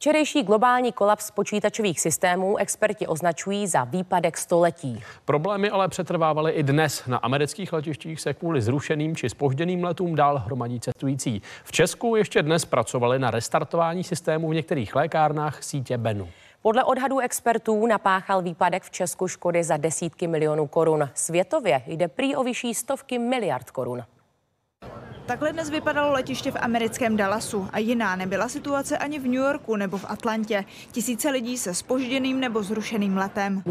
Včerejší globální kolaps počítačových systémů experti označují za výpadek století. Problémy ale přetrvávaly i dnes. Na amerických letištích se kvůli zrušeným či spožděným letům dál hromadí cestující. V Česku ještě dnes pracovali na restartování systému v některých lékárnách sítě Benu. Podle odhadů expertů napáchal výpadek v Česku škody za desítky milionů korun. Světově jde prý o vyšší stovky miliard korun. Takhle dnes vypadalo letiště v americkém Dallasu a jiná nebyla situace ani v New Yorku nebo v Atlantě. Tisíce lidí se spožděným nebo zrušeným letem.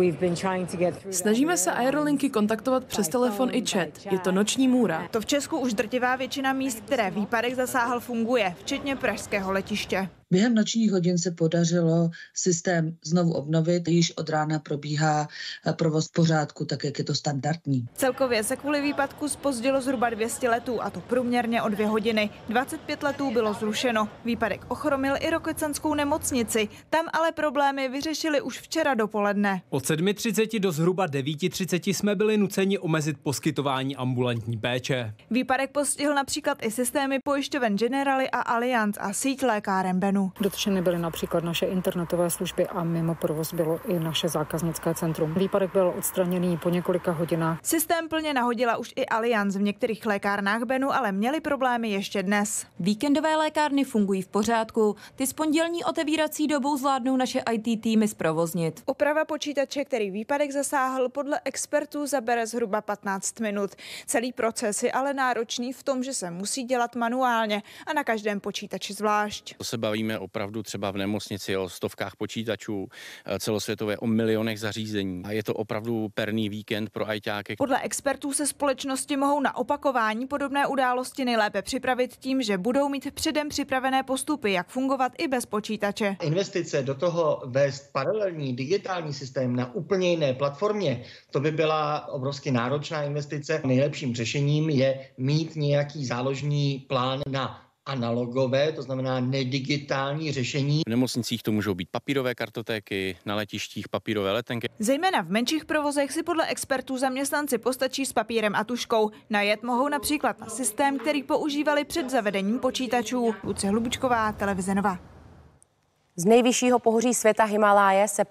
Snažíme se aerolinky kontaktovat přes telefon i chat. Je to noční můra. To v Česku už drtivá většina míst, které výpadek zasáhl, funguje, včetně pražského letiště. Během nočních hodin se podařilo systém znovu obnovit, již od rána probíhá eh, provoz v pořádku, tak jak je to standardní. Celkově se kvůli výpadku spozdilo zhruba 200 letů, a to průměrně o dvě hodiny. 25 letů bylo zrušeno. Výpadek ochromil i Rokecenskou nemocnici. Tam ale problémy vyřešili už včera dopoledne. Od 7.30 do zhruba 9.30 jsme byli nuceni omezit poskytování ambulantní péče. Výpadek postihl například i systémy pojišťoven Generali a Allianz a síť lékáren Benu plynu. Dotčeny byly například naše internetové služby a mimo provoz bylo i naše zákaznické centrum. Výpadek byl odstraněný po několika hodinách. Systém plně nahodila už i Allianz v některých lékárnách Benu, ale měli problémy ještě dnes. Víkendové lékárny fungují v pořádku. Ty s pondělní otevírací dobou zvládnou naše IT týmy zprovoznit. Oprava počítače, který výpadek zasáhl, podle expertů zabere zhruba 15 minut. Celý proces je ale náročný v tom, že se musí dělat manuálně a na každém počítači zvlášť. To se bavíme bavíme opravdu třeba v nemocnici o stovkách počítačů, eh, celosvětově o milionech zařízení. A je to opravdu perný víkend pro ajťáky. Podle expertů se společnosti mohou na opakování podobné události nejlépe připravit tím, že budou mít předem připravené postupy, jak fungovat i bez počítače. Investice do toho vést paralelní digitální systém na úplně jiné platformě, to by byla obrovsky náročná investice. Nejlepším řešením je mít nějaký záložní plán na analogové, to znamená nedigitální řešení. V nemocnicích to můžou být papírové kartotéky, na letištích papírové letenky. Zejména v menších provozech si podle expertů zaměstnanci postačí s papírem a tuškou. Najet mohou například na systém, který používali před zavedením počítačů. Luce Hlubučková, televize Nova. Z nejvyššího pohoří světa Himaláje se